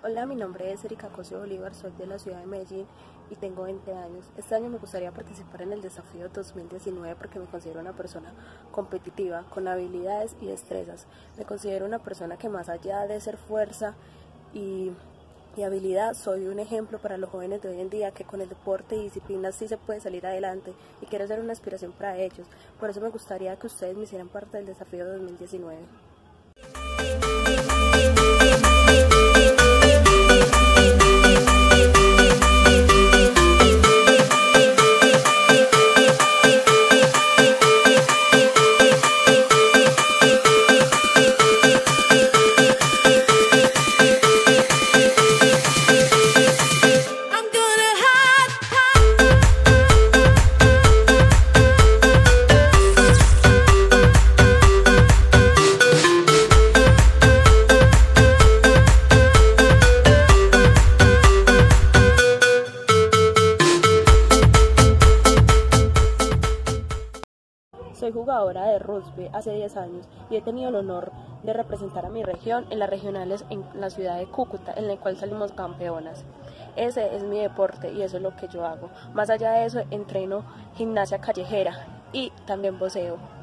Hola, mi nombre es Erika Cosio Bolívar, soy de la ciudad de Medellín y tengo 20 años. Este año me gustaría participar en el desafío 2019 porque me considero una persona competitiva, con habilidades y destrezas. Me considero una persona que más allá de ser fuerza y, y habilidad, soy un ejemplo para los jóvenes de hoy en día que con el deporte y disciplina sí se puede salir adelante y quiero ser una aspiración para ellos. Por eso me gustaría que ustedes me hicieran parte del desafío 2019. Soy jugadora de rugby hace 10 años y he tenido el honor de representar a mi región en las regionales en la ciudad de Cúcuta, en la cual salimos campeonas. Ese es mi deporte y eso es lo que yo hago. Más allá de eso, entreno gimnasia callejera y también voceo.